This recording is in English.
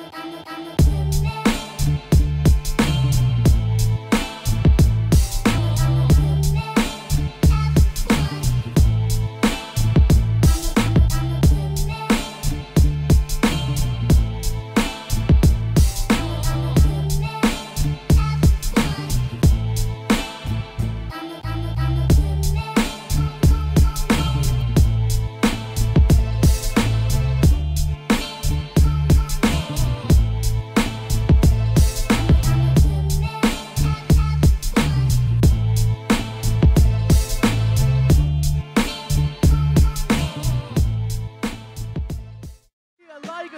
I'm, I'm,